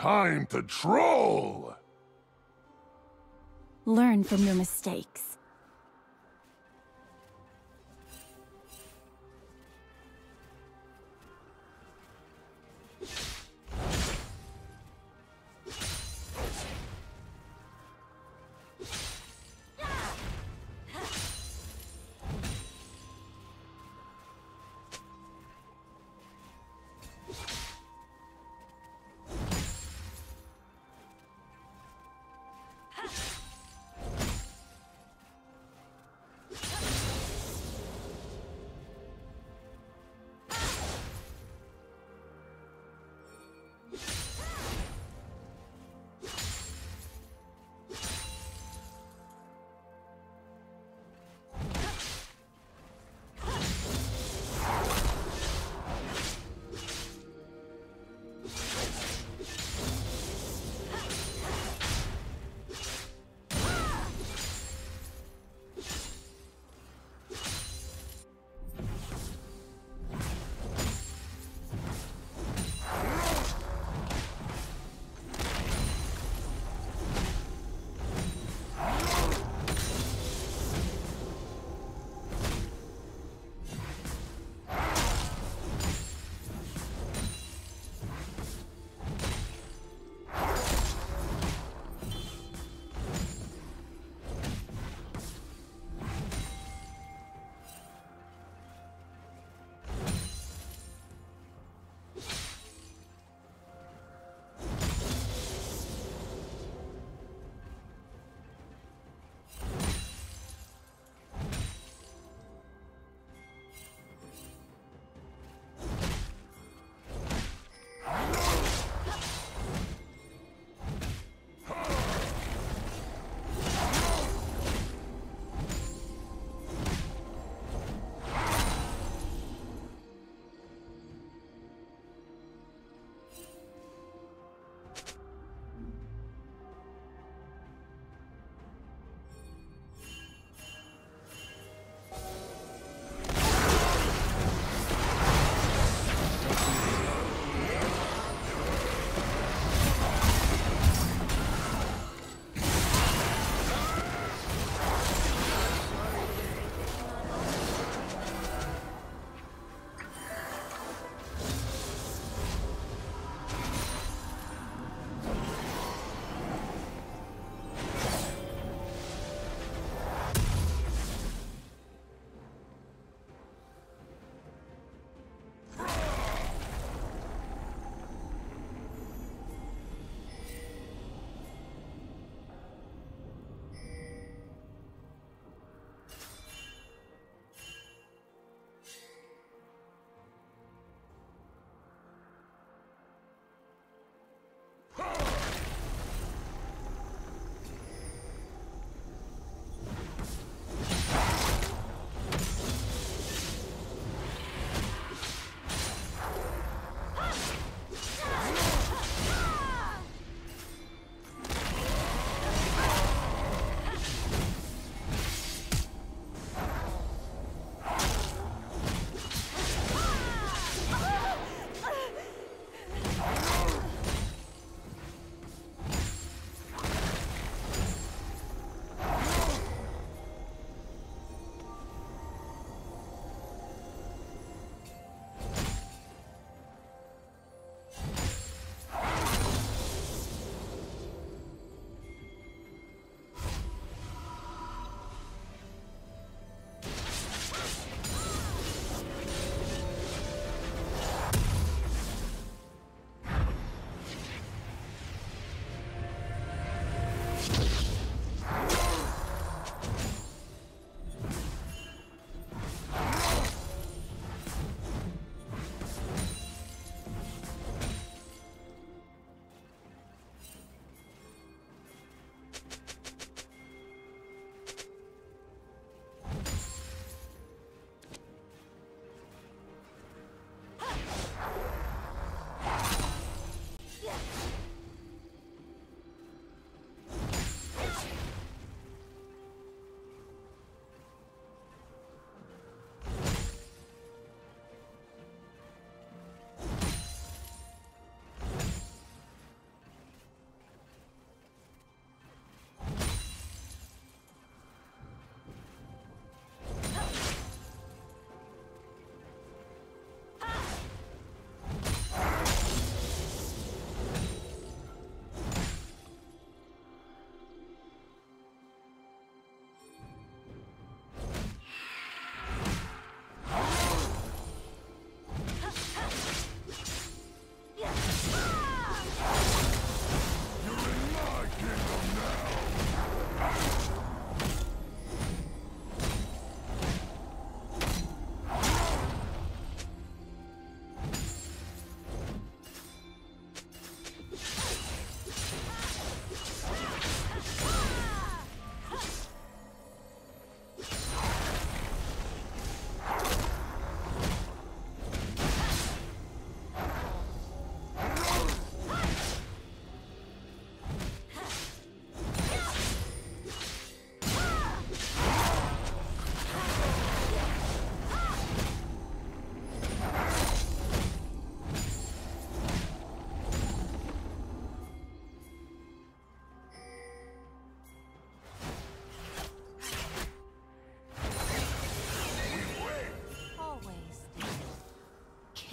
time to troll! Learn from your mistakes.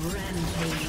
Rampage.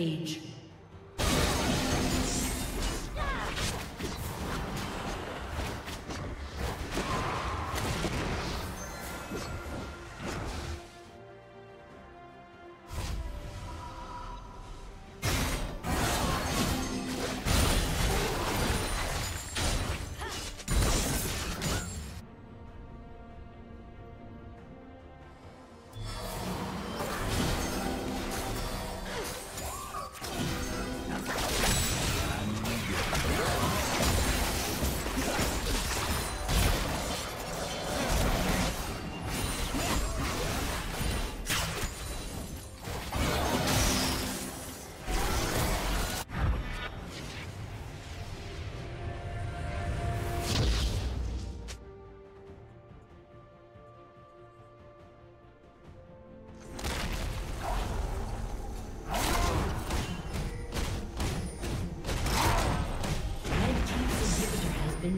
Rampage.